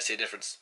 see a difference?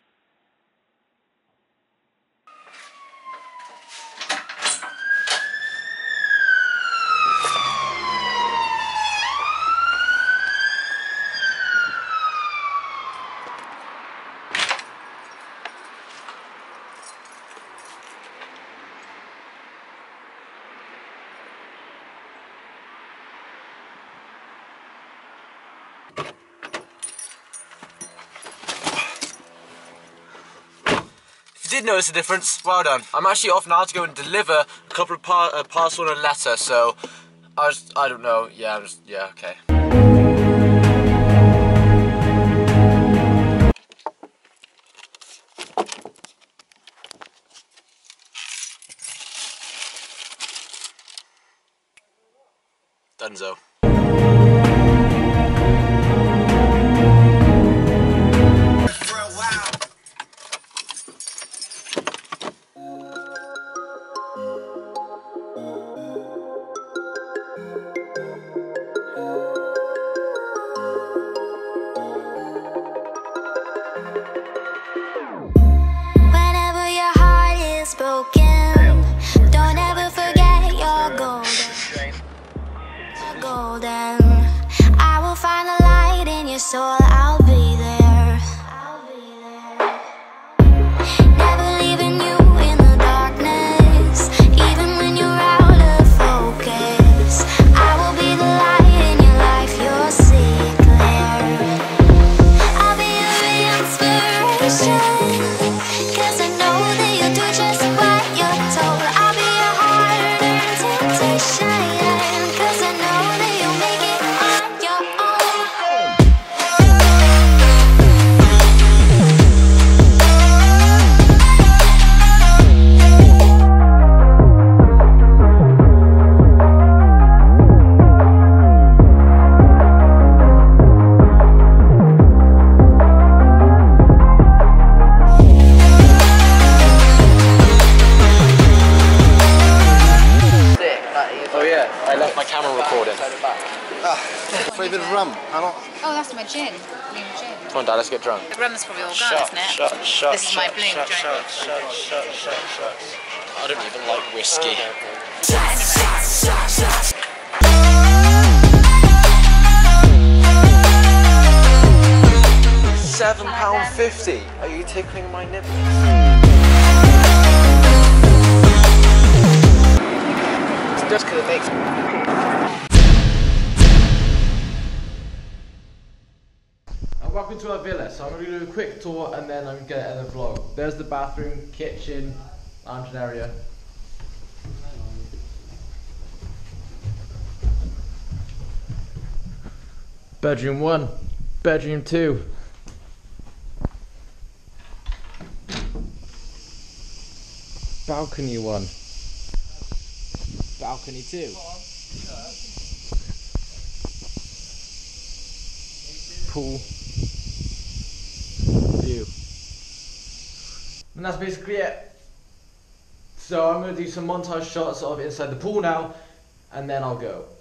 Did notice a difference, well done. I'm actually off now to go and deliver a couple of par a parcel and a letter, so I was, I don't know, yeah, I'm just, yeah, okay. Dunzo. Light Oh yeah, I left my camera recording. Flavoured ah, rum. How long? Oh, that's my gin. Blue gin. Come on, Dad, let's get drunk. The rum probably all gone, isn't it? shut, shut, This is my blue shut, drink. shut, shut, shut, shut, shut. I don't even like whiskey. Seven pound fifty. Are you tickling my nipple? Just because it makes. And welcome to our villa. So I'm going to do a quick tour and then I'm going to in the vlog. There's the bathroom, kitchen, lounging area. Bedroom one, bedroom two. Balcony one. Balcony too. Pool view. And that's basically it. So I'm going to do some montage shots of inside the pool now, and then I'll go.